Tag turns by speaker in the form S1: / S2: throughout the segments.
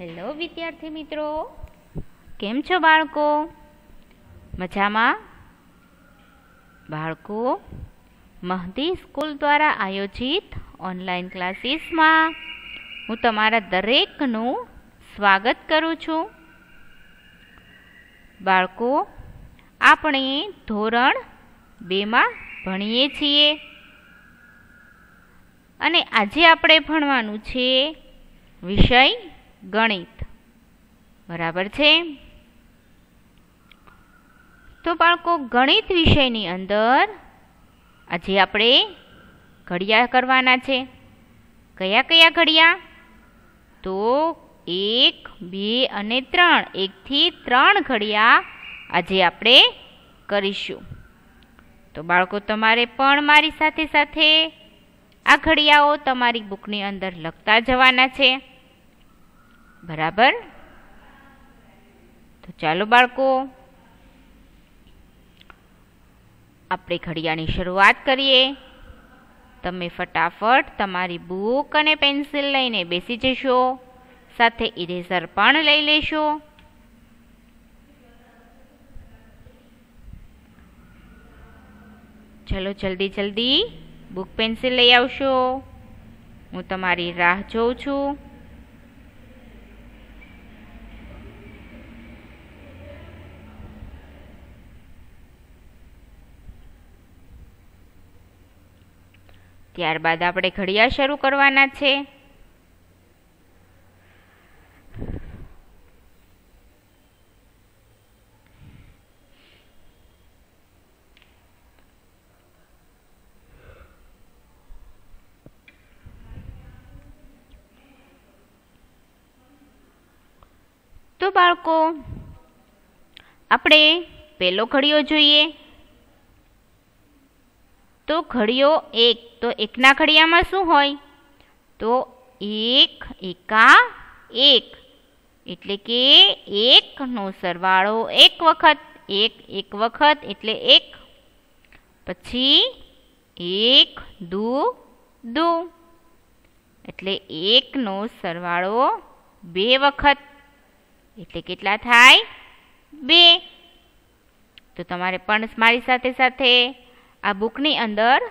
S1: Hello વિદ્યાર્થી મિત્રો. કેમ છો બાળકો? મજામાં? બાળકો મહદી સ્કૂલ દ્વારા આયોજિત ઓનલાઈન ક્લાસીસમાં હું તમારા દરેકનું સ્વાગત કરું છું. બાળકો, આપણે ધોરણ બેમાં ભણીએ છીએ. અને આજે આપણે ભણવાનું છે વિષય ગણિત. બરાબર છે? તો બાળકો, ગણિત વિષયની અંદર આજે આપણે ઘડિયા કરવાના છે. કયા કયા ઘડિયા તો એક, બે અને ત્રણ. એકથી ત્રણ ઘડિયા આજે આપણે કરીશું. તો બાળકો, તમારે પણ મારી સાથે સાથે આ ઘડિયાઓ તમારી બુકની અંદર લખતા જવાના છે. બરાબર? તો ચાલો બાળકો, આપણે ઘડિયાળની શરૂઆત કરીએ. તમે ફટાફટ તમારી બુક અને પેન્સિલ લઈને બેસી જશો, સાથે ઇરેઝર પણ લઈ લેશો. ચલો જલ્દી જલ્દી બુક પેન્સિલ લઈ આવશો. હું તમારી રાહ જોઉં છું. ત્યારબાદ આપણે ઘડિયાળ શરૂ કરવાના છે. તો બાળકો, આપણે પહેલો ઘડિયો જોઈએ. તો ઘડિયો એક તો એકના ખડિયામાં શું હોય? તો એક, એકા, એક. એટલે કે એકનો સરવાળો એક વખત, એક એક વખત એટલે એક. પછી એક, દુ દુ. એટલે એકનો સરવાળો બે વખત. એટલે કેટલા થાય? બે. તો તમારે પણ મારી સાથે સાથે આ બુકની અંદર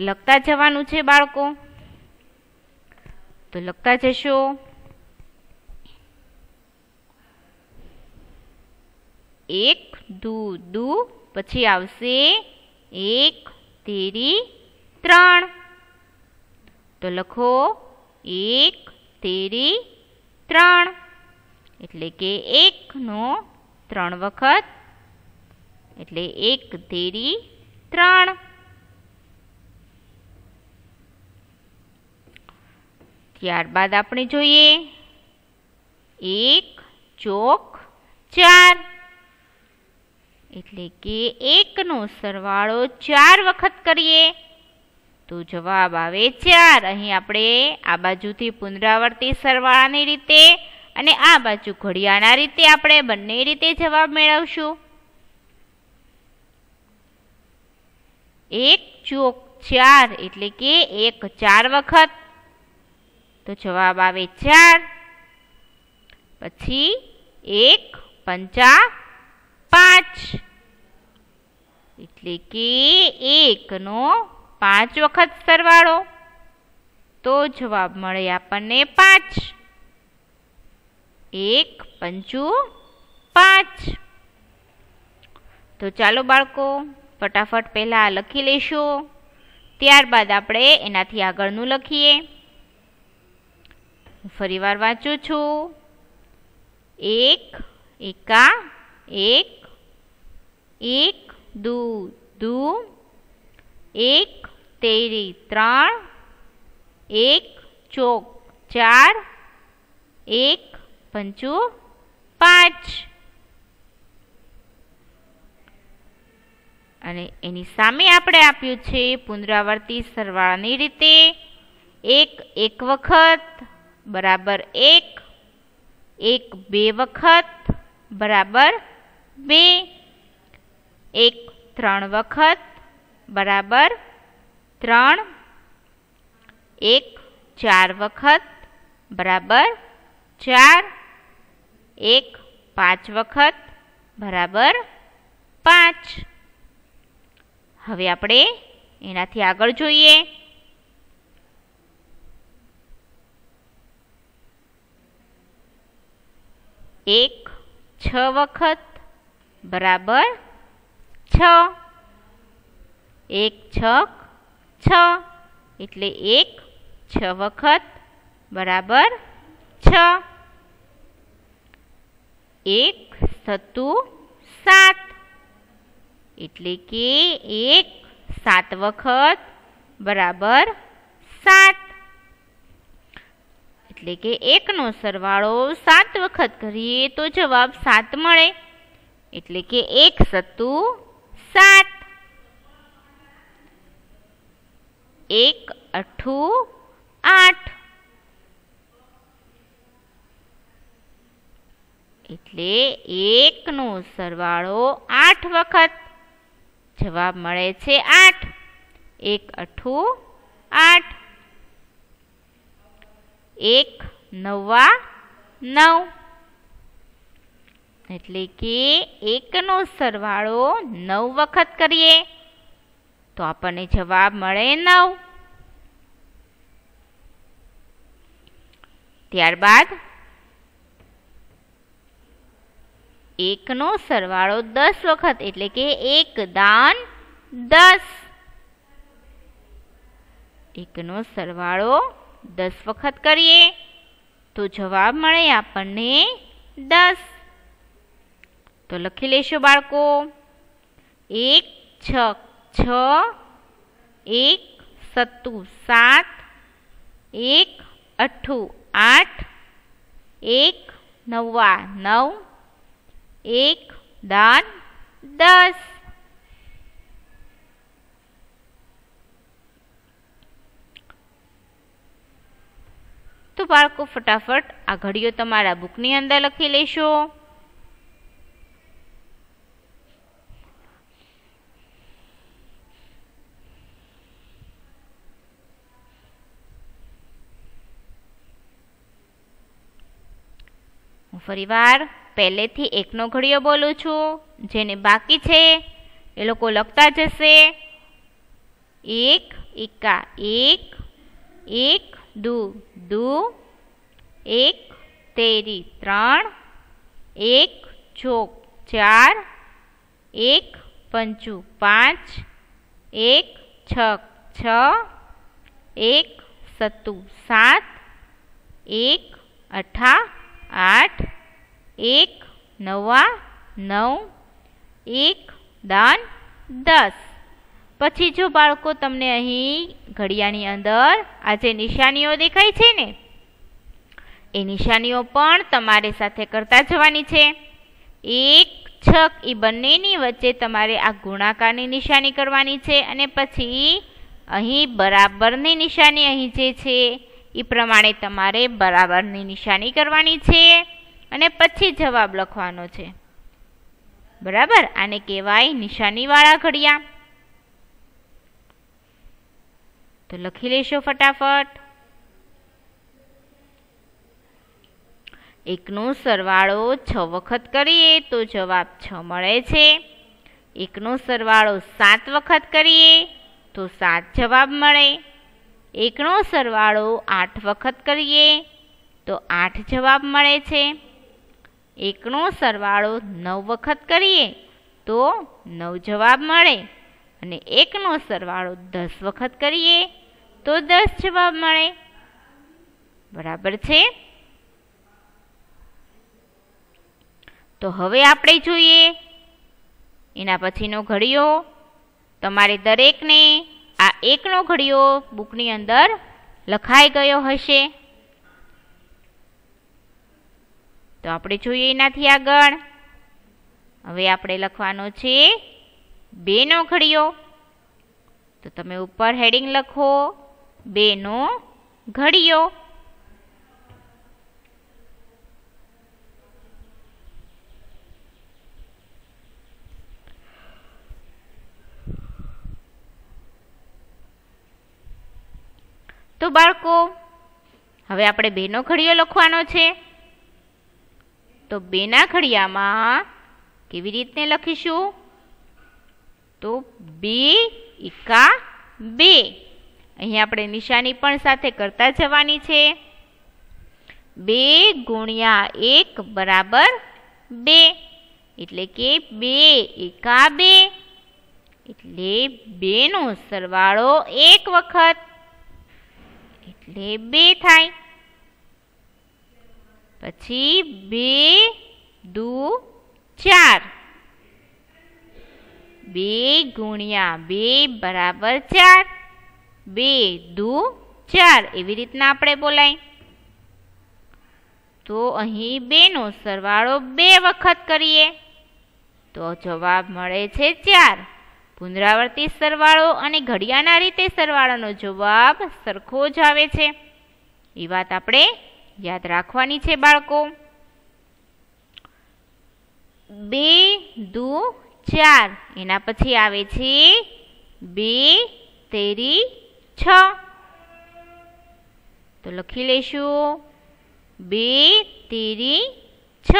S1: લખતા જવાનું છે બાળકો? તો લખતા જશો. એક, દુ દુ, પછી આવશે એક, તેરી, ત્રણ. તો લખો એક, તેરી, ત્રણ. એટલે કે એકનો ત્રણ વખત, એટલે એક, તેરી, ત્રણ. ત્યારબાદ આપણે જોઈએ. એક, ચોક, ચાર. એટલે કે એકનો સરવાળો ચાર વખત કરીએ. તો જવાબ આવે ચાર. અહીં આપણે આ બાજુથી પુનરાવર્તિત સરવાળાની રીતે અને આ બાજુ ઘડિયાળના રીતે આપણે બંને રીતે જવાબ મેળવશું. એક, ચોક, ચાર. એટલે કે એક, ચાર વખત. તો જવાબ આવે ચાર. પછી એક પંચા પાંચ. એટલે કે એકનો પાંચ વખત સરવાળો. તો જવાબ મળે આપણને પાંચ. એક પંચું પાંચ. તો ચાલો બાળકો, ફટાફટ પહેલાં લખી લઈશું ત્યારબાદ આપણે એનાથી આગળનું લખીએ. ફરી વાર વાંચું છું. એક, એકા, એક એક, દુ દુ, એક, તેરી, ત્રણ, એક, ચોક, ચાર, એક, પંચુ, પાંચ. અને એની સામે આપણે આપ્યું છે પુનરાવર્તિત સરવાળાની રીતે. એક એક વખત. બરાબર એક એક બે વખત, બરાબર બે, એક ત્રણ વખત, બરાબર ત્રણ, એક ચાર વખત, બરાબર ચાર, એક પાંચ વખત, બરાબર પાંચ. હવે આપણે એનાથી આગળ જોઈએ. એક, છ વખત, બરાબર, છ. એક છક, છ. એટલે એક, છ વખત, બરાબર, છ. એક સત્તુ સાત. એટલે કે એક, સાત વખત, બરાબર, સાત. એટલે કે એકનો સરવાળો સાત વખત કરીએ તો જવાબ સાત મળે. એટલે કે એક સત્તુ સાત. એક અઠ્ઠું આઠ. એટલે એકનો સરવાળો આઠ વખત. જવાબ મળે છે આઠ. એક અઠ્ઠું આઠ. એક, નવા, નવ. એટલે કે એકનો સરવાળો નવ વખત કરીએ, તો આપણને જવાબ મળે નવ. ત્યારબાદ એકનો સરવાળો દસ વખત, એટલે કે એક દાન દસ. એકનો સરવાળો દસ વખત કરીએ તો જવાબ મળે આપણને દસ તો લખી લેશો બાળકો એક છ છ એક સત્તુ સાત એક અઠ્ઠું આઠ એક નવ્વા નવ એક દાન દસ તો બાળકો ફટાફટ આ ઘડીઓ તમારા બુકની અંદર લખી લેશો. હું ફરીવાર પહેલેથી એકનો ઘડીયો બોલું છું. જેને બાકી છે, એ લોકો લખતા જશે. એક, એકા, એક એક દુ દુ એક તેરી ત્રણ એક ચોક ચાર એક પંચું પાંચ એક છક છ એક સત્તુ સાત એક અઠા આઠ એક નવા નવ એક દાન દસ પછી જો બાળકો તમને અહીં ઘડિયાની અંદર આ જે નિશાનીઓ દેખાય છે ને, એ નિશાનીઓ પણ તમારે સાથે કરતા જવાની છે. એક, છક, એ બંનેની વચ્ચે તમારે આ ગુણાકારની નિશાની કરવાની છે અને પછી અહીં બરાબરની નિશાની અહીં જે છે, એ પ્રમાણે તમારે બરાબરની નિશાની કરવાની છે અને પછી જવાબ લખવાનો છે. બરાબર? આને કહેવાય નિશાનીવાળા ઘડિયા તો લખી લેશો ફટાફટ. એકનો સરવાળો છ વખત કરીએ તો જવાબ છ મળે છે. એકનો સરવાળો સાત વખત કરીએ તો સાત જવાબ મળે. એકનો સરવાળો આઠ વખત કરીએ તો આઠ જવાબ મળે છે. એકનો સરવાળો નવ વખત કરીએ તો નવ જવાબ મળે. અને એકનો સરવાળો દસ વખત કરીએ તો દસ જવાબ મળે. બરાબર છે? તો હવે આપણે જોઈએ. એના પછીનો ઘડિયો તમારે દરેકને આ એકનો ઘડિયો બુકની અંદર લખાઈ ગયો હશે. તો આપણે જોઈએ એનાથી આગળ. હવે આપણે લખવાનો છે બેનો ઘડિયો તો તમે ઉપર હેડિંગ લખો. બેનો ઘડિયો. તો બાળકો, હવે આપણે બેનો ઘડિયો લખવાનો છે. તો બેના ઘડિયામાં કેવી રીતને લખીશું? તો બે એકા બે. અહીં આપણે નિશાની પણ સાથે કરતા જવાની છે. બે ગુણ્યા એક બરાબર બે. એટલે કે બે એકા બે. એટલે બેનો સરવાળો એક વખત. એટલે બે થાય. પછી બે દુ ચાર. બે ગુણ્યા બે બરાબર ચાર. બે, દુ, ચાર. એવી રીતના આપણે બોલાય. તો અહીં બેનો સરવાળો બે વખત કરીએ. તો જવાબ મળે છે ચાર. પુનરાવર્તિત સરવાળો અને ઘડિયાળના રીતે સરવાળાનો જવાબ સરખો જ આવે છે. એ વાત આપણે યાદ રાખવાની છે, બાળકો. બે, દુ, ચાર. એના પછી આવે છે બે, તેરી છ. તો લખી લઈશું. બે, તેરી, છ.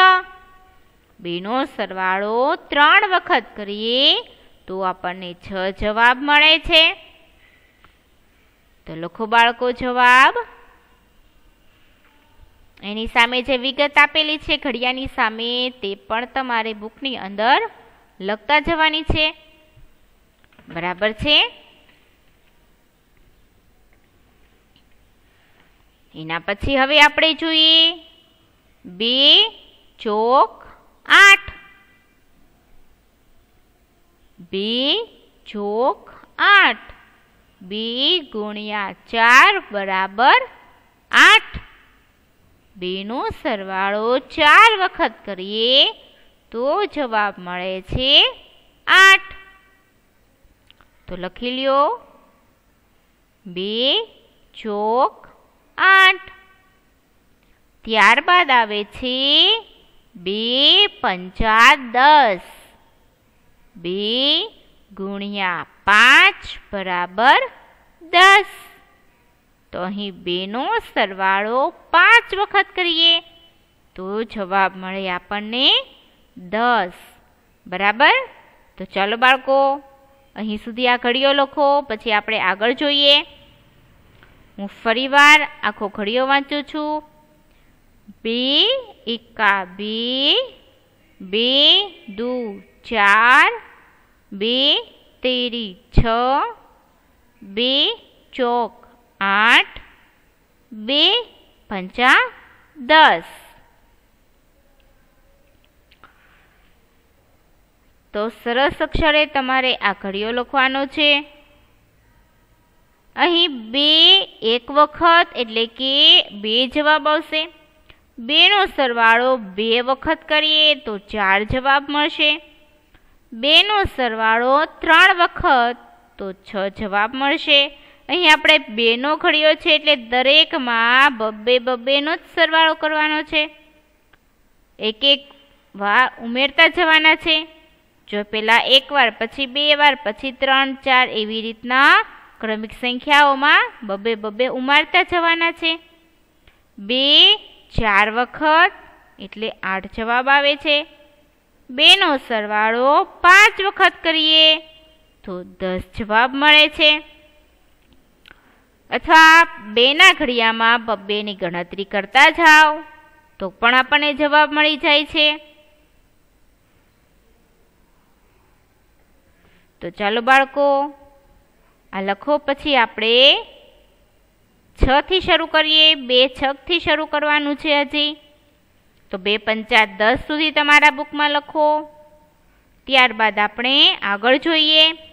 S1: બેનો સરવાળો ત્રણ વખત કરીએ તો આપણને છ જવાબ મળે છે. તો લખો બાળકો જવાબ. એની સામે જે વિગત આપેલી છે ઘડિયાની સામે તે પણ તમારે બુકની અંદર લખતા જવાની છે. બરાબર છે? એના પછી હવે આપણે જોઈએ. બે ચોક આઠ. બે ચોક આઠ. બે ગુણ્યા ચાર બરાબર આઠ. બેનો સરવાળો ચાર વખત કરીએ તો જવાબ મળે છે આઠ. તો લખી લ્યો. બે ચોક આઠ. ત્યારબાદ આવે છે બે પંચા દસ. બે ગુણ્યા પાંચ બરાબર દસ. તો અહીં બેનો સરવાળો પાંચ વખત કરીએ. તો જવાબ મળે આપણને દસ. બરાબર? તો ચાલો બાળકો, અહીં સુધી આ ઘડીઓ લખો, પછી આપણે આગળ જોઈએ. હું ફરીવાર આખો ઘડીઓ વાંચું છું. બે એકા બે બે દુ ચાર બે તેરી છ બે ચોક આઠ બે પંચા દસ. તો સરસ અક્ષરે તમારે આ ઘડીઓ લખવાનો છે. અહીં બે એક વખત એટલે કે બે જવાબ આવશે. બેનો સરવાળો બે વખત કરીએ તો ચાર જવાબ મળશે. બેનો સરવાળો ત્રણ વખત તો છ જવાબ મળશે. અહીં આપણે બેનો ઘડ્યો છે એટલે દરેકમાં બબ્બે બબ્બેનો જ સરવાળો કરવાનો છે. એક એક વાર ઉમેરતા જવાના છે. જો પહેલાં એક વાર, પછી બે વાર, પછી ત્રણ, ચાર એવી રીતના ક્રમિક સંખ્યાઓમાં બબ્બે બબ્બે ઉમારતા જવાના છે. બે, ચાર વખત, એટલે આઠ જવાબ આવે છે. બેનો સરવાળો પાંચ વખત કરીએ તો દસ જવાબ મળે છે. અથવા બેના ઘડિયામાં બબ્બેની ગણતરી કરતા જાઓ, તો પણ આપણને જવાબ મળી જાય છે. તો ચાલો બાળકો આ લખો, પછી આપણે છ થી શરૂ કરીએ. બે છથી શરૂ કરવાનું છે હજી. તો બે પંચા દસ સુધી તમારા બુકમાં લખો. ત્યારબાદ આપણે આગળ જોઈએ.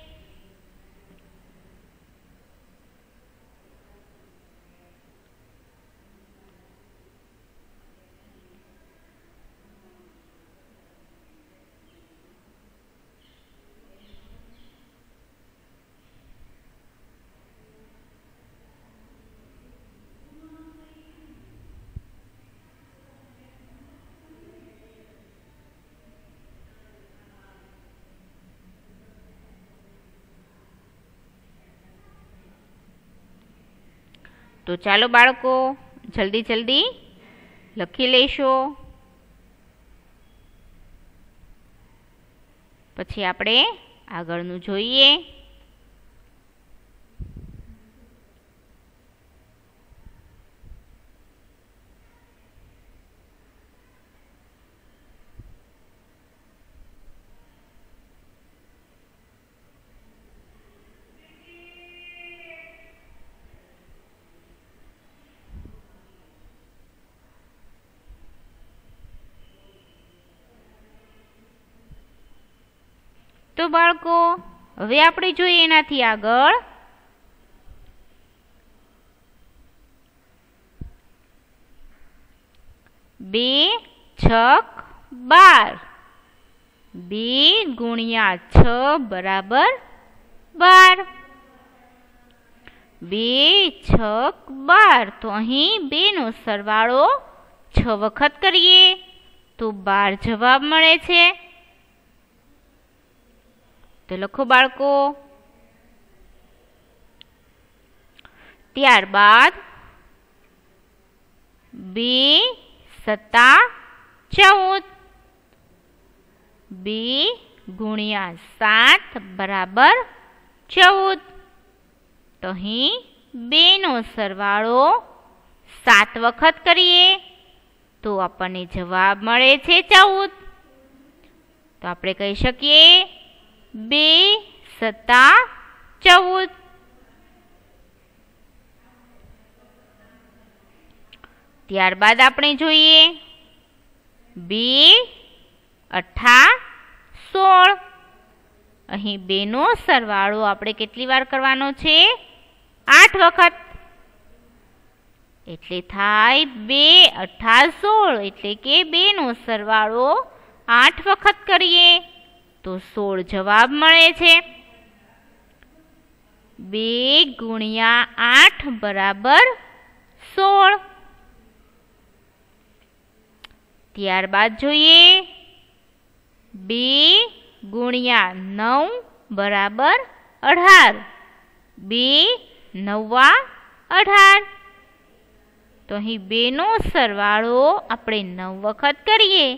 S1: તો ચાલો બાળકો જલ્દી જલ્દી લખી લેશો. પછી આપણે આગળનું જોઈએ. તો બાળકો, હવે આપણે જોઈએ એનાથી આગળ. બે, છક, બાર. બે ગુણ્યા છ બરાબર બાર. બે, છક, બાર. તો અહીં બેનો સરવાળો છ વખત કરીએ તો બાર જવાબ મળે છે. તો લખો બાળકો. ત્યારબાદ બે સત્તા ચૌદ. બે ગુણ્યા સાત બરાબર ચૌદ. તો અહીં બેનો સરવાળો સાત વખત કરીએ તો આપણને જવાબ મળે છે ચૌદ. તો આપણે કહી શકીએ બે, સત્તા, ચૌદ. ત્યારબાદ આપણે જોઈએ. બે, અઠા, સોળ. અહીં બેનો સરવાળો આપણે કેટલી વાર કરવાનો છે? આઠ વખત. એટલે થાય બે, અઠા, સોળ. એટલે કે બેનો સરવાળો આઠ વખત કરીએ. તો સોળ જવાબ મળે છે. બે ગુણ્યા આઠ બરાબર સોળ. ત્યારબાદ જોઈએ. બે ગુણ્યા નવ બરાબર અઢાર. બે નવા અઢાર. તો અહીં બેનો સરવાળો આપણે નવ વખત કરીએ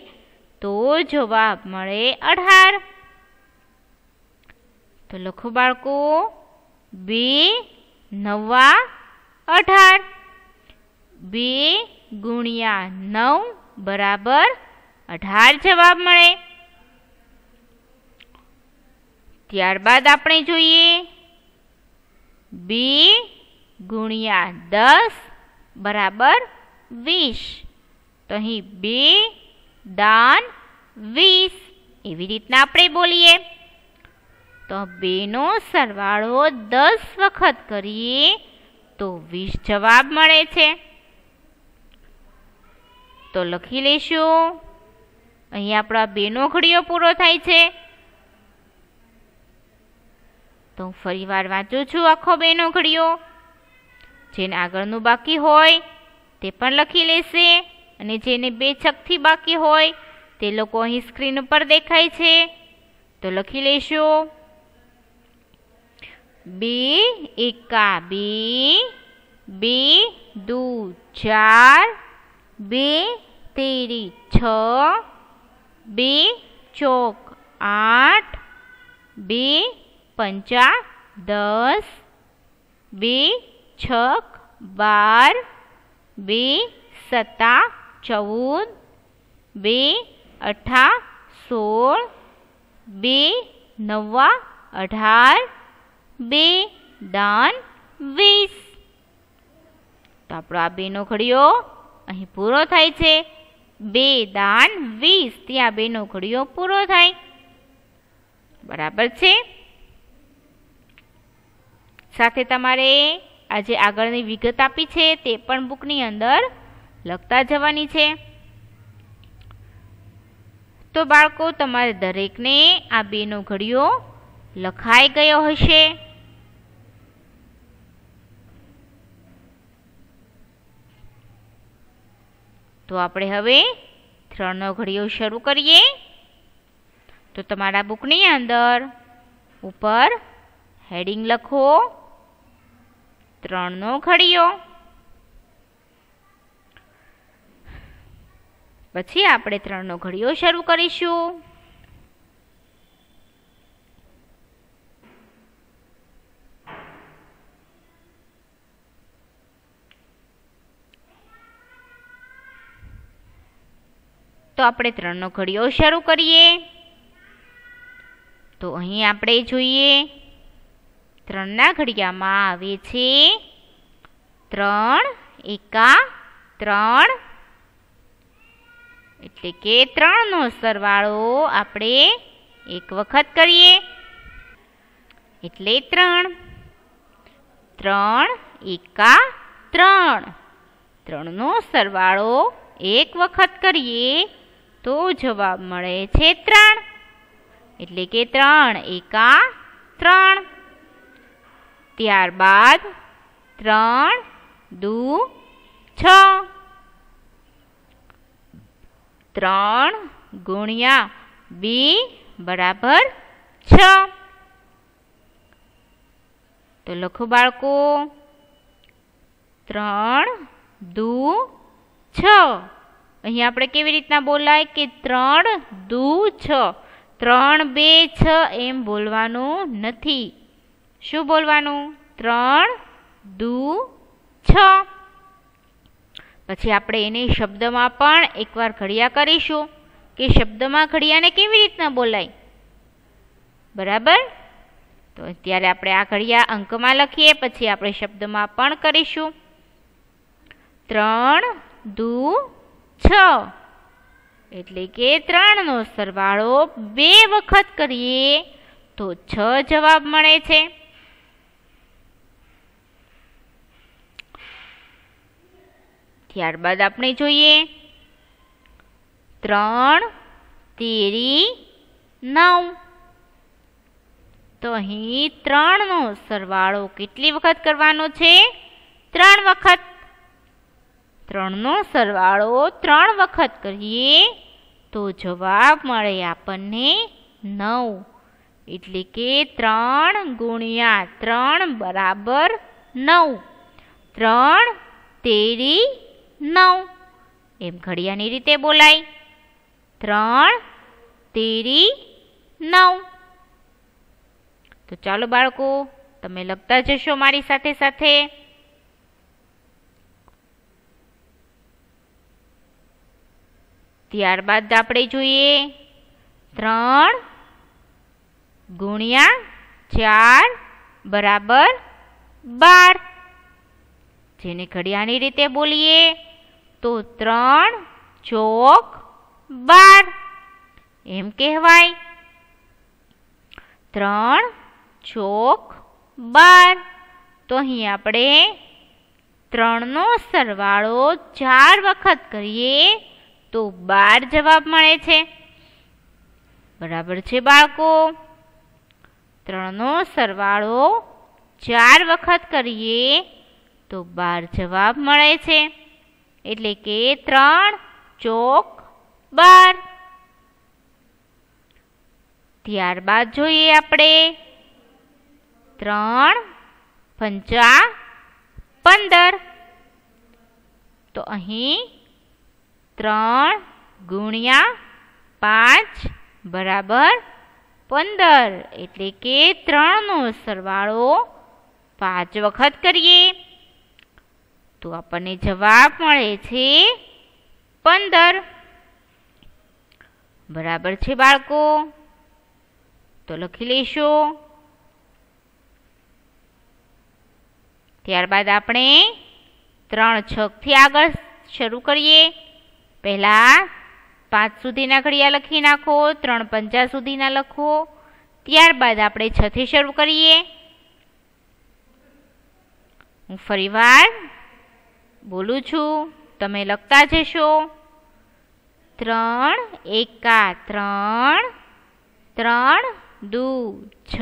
S1: તો જવાબ મળે અઢાર. તો લખો બાળકો બે નવા અઢાર. બે, ગુણ્યા નવ, બરાબર અઢાર જવાબ મળે. ત્યારબાદ આપણે જોઈએ. બે, ગુણ્યા દસ, બરાબર વીસ. તો અહીં બે, દાન વીસ. એવી રીતના આપણે બોલીએ. તો બેનો સરવાળો દસ વખત કરીએ તો વીસ જવાબ મળે છે. તો લખી લઈશું અહીં આપણા બેનો ઘડીઓ પૂરો થાય છે. તો હું ફરી વાર વાંચું છું આખો બેનો ઘડીઓ. જેને આગળનું બાકી હોય તે પણ લખી લેશે અને જેને બે છકથી બાકી હોય તે લોકો અહીં સ્ક્રીન ઉપર દેખાય છે. તો લખી લેશું. બે એકા બે બે દુ ચાર બે તેરી છ બે ચોક આઠ બે પંચા દસ બે છક બાર બે સત્તા ચૌદ બે અઠા સોળ બે નવ્વા અઢાર બે, દાન, વીસ. તો આપણો આ બેનો ઘડિયો અહીં પૂરો થાય છે. બે, દાન, વીસ. ત્યાં બેનો ઘડિયો પૂરો થાય. બરાબર છે? સાથે તમારે આજે આગળની વિગત આપી છે તે પણ બુકની અંદર લખતા જવાની છે. તો બાળકો, તમારે દરેકને આ બેનો ઘડિયો લખાઈ ગયો હશે. તો આપણે હવે ત્રણનો ઘડીઓ શરૂ કરીએ. તો તમારા બુકની અંદર ઉપર હેડિંગ લખો. ત્રણનો ઘડીઓ. પછી આપણે ત્રણનો ઘડીઓ શરૂ કરીશું. તો આપણે ત્રણનો ઘડિયો શરૂ કરીએ. તો અહીં આપણે જોઈએ, ત્રણના ઘડિયામાં આવે છે, ત્રણ એકા ત્રણ. એટલે કે ત્રણનો સરવાળો આપણે એક વખત કરીએ. એટલે ત્રણ. ત્રણ એકા ત્રણ. ત્રણનો સરવાળો એક વખત કરીએ. તો જવાબ મળે છે ત્રણ. એટલે કે ત્રણ, એકા, ત્રણ. ત્યારબાદ ત્રણ, દુ, છ. ત્રણ ગુણ્યા બે બરાબર છ. તો લખો બાળકો. ત્રણ, દુ, છ. અહીં આપણે કેવી રીતના બોલાય કે ત્રણ દુ છ. ત્રણ બે છ એમ બોલવાનું નથી. શું બોલવાનું? ત્રણ દુ છ. પછી આપણે એને શબ્દમાં પણ એકવાર ઘડિયા કરીશું કે શબ્દમાં ઘડિયાને કેવી રીતના બોલાય? બરાબર? તો અત્યારે આપણે આ ઘડિયા અંકમાં લખીએ, પછી આપણે શબ્દમાં પણ કરીશું. ત્રણ દુ છ. એટલે કે ત્રણનો સરવાળો બે વખત કરીએ તો છ જવાબ મળે છે. ત્યારબાદ આપણે જોઈએ. ત્રણ, તેરી, નવ. તો અહીં ત્રણનો સરવાળો કેટલી વખત કરવાનો છે? ત્રણ વખત. ત્રણનો સરવાળો ત્રણ વખત કરીએ તો જવાબ મળે આપણને નવ. એટલે કે ત્રણ ગુણ્યા ત્રણ બરાબર નવ. ત્રણ તેરી નવ. એમ ઘડિયાની રીતે બોલાય. ત્રણ તેરી નવ. તો ચાલો બાળકો, તમે લખતા જશો મારી સાથે સાથે. ત્યારબાદ આપણે જોઈએ. ત્રણ ગુણ્યા ચાર બરાબર બાર. જેને ઘડિયાળની રીતે બોલીએ તો ત્રણ ચોક બાર. એમ કહેવાય. ત્રણ ચોક બાર. તો અહીં આપણે ત્રણનો સરવાળો ચાર વખત કરીએ. તો બાર જવાબ મળે છે. બરાબર છે બાળકો? ત્રણનો સરવાળો ચાર વખત કરીએ તો બાર જવાબ મળે છે. એટલે કે ત્રણ ચોક બાર. ત્યારબાદ જોઈએ આપણે. ત્રણ પંચા પંદર. તો અહીં ત્રણ ગુણ્યા પાંચ બરાબર પંદર. એટલે કે ત્રણનો સરવાળો પાંચ વખત કરીએ. તો આપણને જવાબ મળે છે પંદર. બરાબર છે બાળકો? તો લખી લેશો. ત્યારબાદ આપણે ત્રણ છકથી આગળ શરૂ કરીએ. પહેલાં પાંચ સુધીના ઘડિયા લખી નાખો, ત્રણ પંચા સુધીના લખો. ત્યારબાદ આપણે છથી શરૂ કરીએ. હું ફરીવાર બોલું છું, તમે લખતા જશો. ત્રણ એકા, ત્રણ ત્રણ, દુ, છ,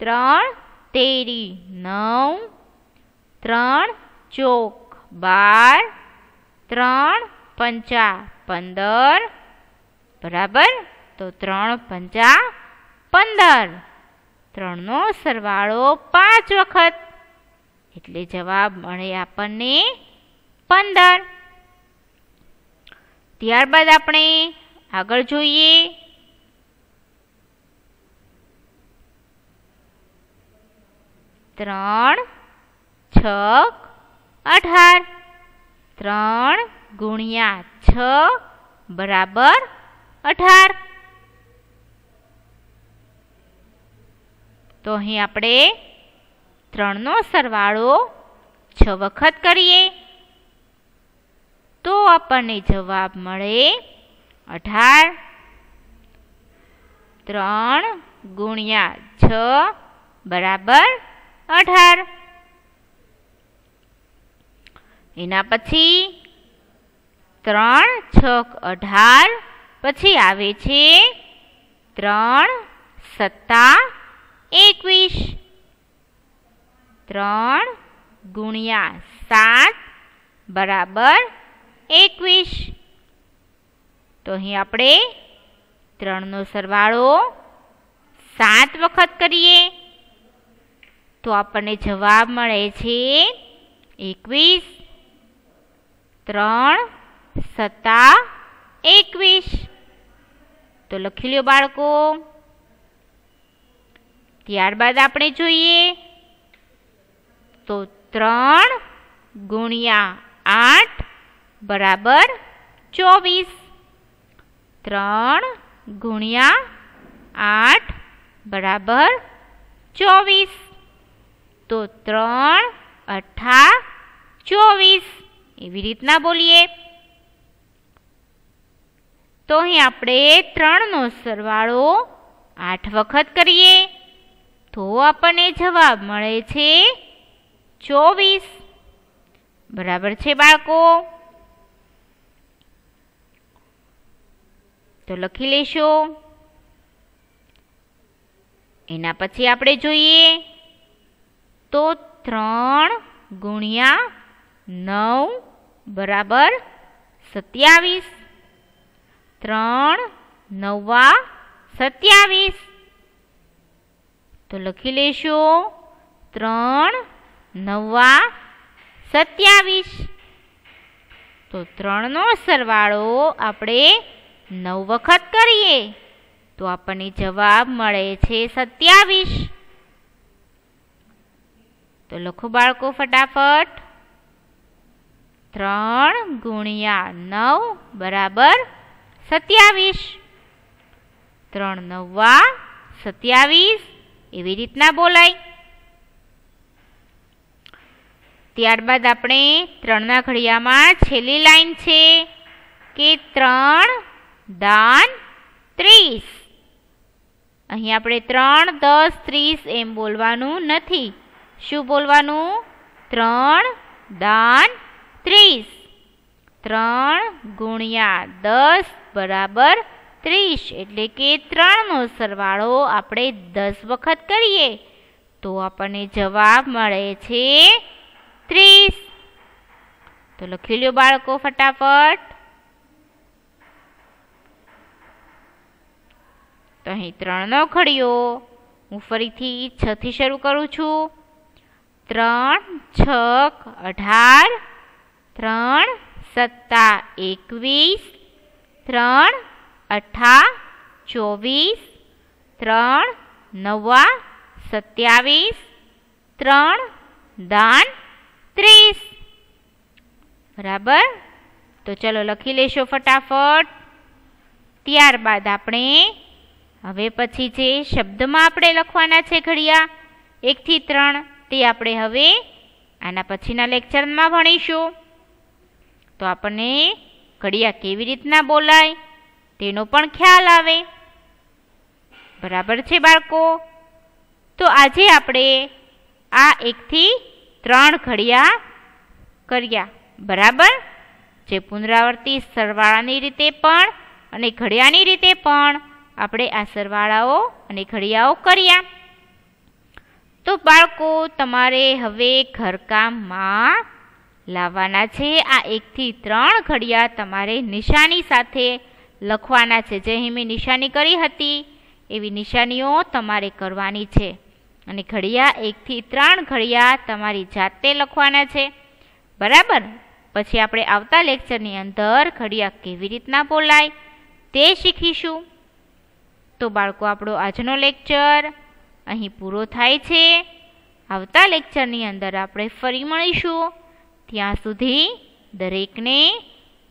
S1: ત્રણ, તેરી, નવ, ત્રણ, ચોક, બાર ત્રણ પંચા પંદર, બરાબર? તો ત્રણ પંચા પંદર. ત્રણનો સરવાળો પાંચ વખત. એટલે જવાબ મળે આપણને પંદર. ત્યારબાદ આપણે આગળ જોઈએ. ત્રણ, છ, અઢાર. ત્રણ ગુણ્યા છ બરાબર અઢાર. તો અહીં આપણે ત્રણનો સરવાળો છ વખત કરીએ. તો આપણને જવાબ મળે અઢાર. ત્રણ ગુણ્યા છ બરાબર અઢાર. એના પછી ત્રણ છક અઢાર, પછી આવે છે ત્રણ સત્તા એકવીસ. ત્રણ ગુણ્યા સાત બરાબર એકવીસ. તો અહીં આપણે ત્રણનો સરવાળો સાત વખત કરીએ. તો આપણને જવાબ મળે છે એકવીસ. ત્રણ, સત્તા, એકવીસ. તો લખી લ્યો બાળકો. ત્યારબાદ આપણે જોઈએ. તો ત્રણ ગુણ્યા આઠ બરાબર ચોવીસ. ત્રણ ગુણ્યા આઠ બરાબર ચોવીસ. તો ત્રણ, અઠા, ચોવીસ. એવી રીતના બોલીએ. તો અહીં આપણે ત્રણનો સરવાળો આઠ વખત કરીએ. તો આપણને જવાબ મળે છે ચોવીસ. બરાબર છે બાળકો? તો લખી લેશો. એના પછી આપણે જોઈએ. તો ત્રણ ગુણ્યા નવ બરાબર સત્યાવીસ. ત્રણ નવા સત્યાવીસ. તો લખી લેશો, ત્રણ નવા સત્યાવીસ. તો ત્રણનો સરવાળો આપણે નવ વખત કરીએ, તો આપણને જવાબ મળે છે સત્યાવીસ. તો લખો બાળકો ફટાફટ. ત્રણ ગુણ્યા નવ બરાબર સત્યાવીસ. ત્રણ નવા સત્યાવીસ. એવી રીતના બોલાય. ત્યારબાદ આપણે ત્રણના ઘડિયામાં છેલ્લી લાઈન છે કે ત્રણ દાન ત્રીસ. અહીં આપણે ત્રણ, દસ, ત્રીસ એમ બોલવાનું નથી. શું બોલવાનું? ત્રણ દાન ત્રીસ. ત્રણ ગુણ્યા દસ બરાબર ત્રીસ. એટલે કે ત્રણનો સરવાળો આપણે દસ વખત કરીએ, તો આપણને જવાબ મળે છે ત્રીસ. તો લખી લ્યો બાળકો ફટાફટ. તો અહીં ત્રણનો ખડ્યો હું ફરીથી છથી શરૂ કરું છું. ત્રણ છક અઢાર ત્રણ, સત્તા એકવીસ, ત્રણ, અઠા ચોવીસ, ત્રણ, નવા સત્યાવીસ, ત્રણ, દાન ત્રીસ. બરાબર? તો ચલો લખી લેશો ફટાફટ. ત્યારબાદ આપણે હવે પછી જે શબ્દમાં આપણે લખવાના છે ઘડિયા, એકથી ત્રણ તે આપણે હવે આના પછીના લેક્ચરમાં ભણીશું. તો આપણને ઘડિયા કેવી રીતના બોલાય તેનો પણ ખ્યાલ આવે. બરાબર છે બાળકો? તો આજે આપણે આ એકથી ત્રણ ઘડિયા કર્યા. બરાબર? જે પુનરાવર્તી સરવાળાની રીતે પણ અને ઘડિયાની રીતે પણ આપણે આ સરવાળાઓ અને ઘડિયાઓ કર્યા. તો બાળકો, તમારે હવે ઘરકામમાં લાવવાના છે. આ એકથી ત્રણ ઘડિયા તમારે નિશાની સાથે લખવાના છે. જે અહીં મેં નિશાની કરી હતી, એવી નિશાનીઓ તમારે કરવાની છે. અને ઘડિયા એકથી ત્રણ ઘડિયા તમારી જાતે લખવાના છે. બરાબર? પછી આપણે આવતા લેક્ચરની અંદર ઘડિયા કેવી રીતના બોલાય તે શીખીશું. તો બાળકો, આપણો આજનો લેક્ચર અહીં પૂરો થાય છે. આવતા લેક્ચરની અંદર આપણે ફરી મળીશું. त्या सुधी दरेक ने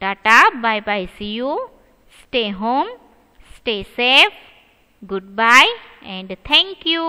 S1: tata bye bye see you stay home stay safe goodbye and thank you